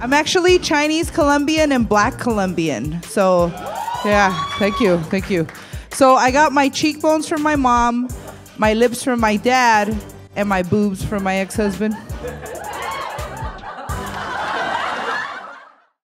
I'm actually Chinese Colombian and black Colombian. So, yeah, thank you, thank you. So, I got my cheekbones from my mom, my lips from my dad, and my boobs from my ex husband.